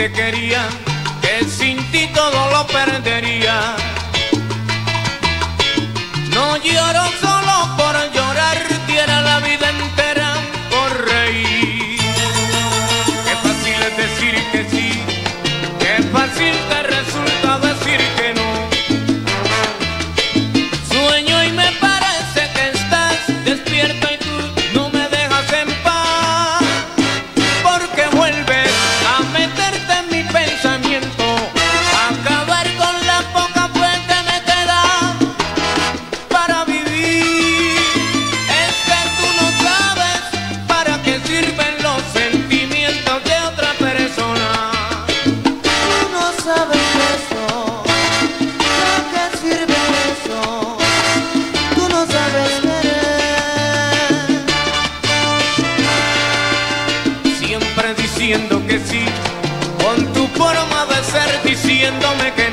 te quería, que sin ti todo lo perdería. diciendo que sí, con tu forma de ser diciéndome que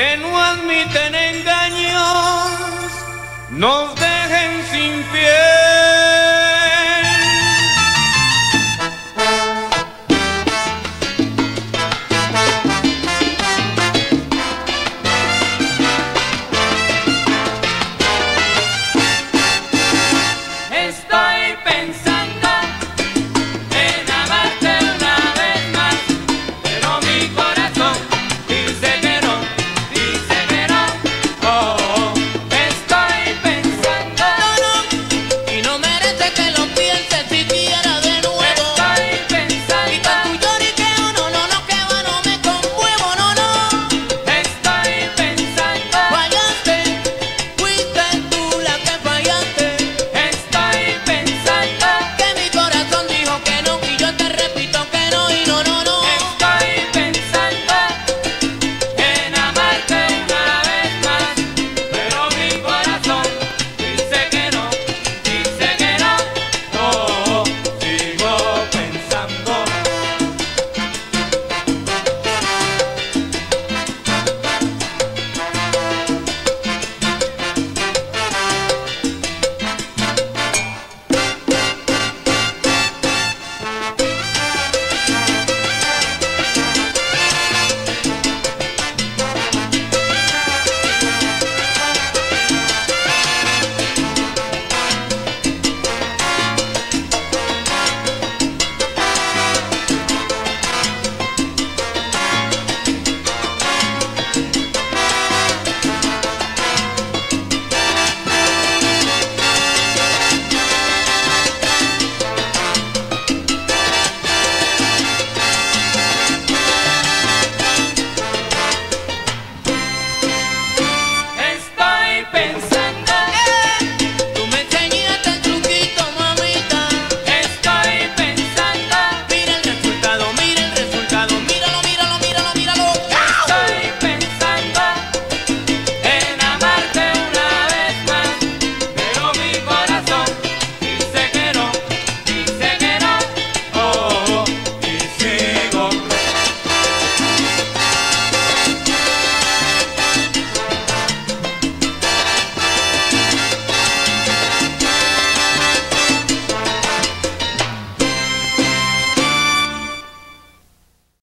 que no admiten engaños, nos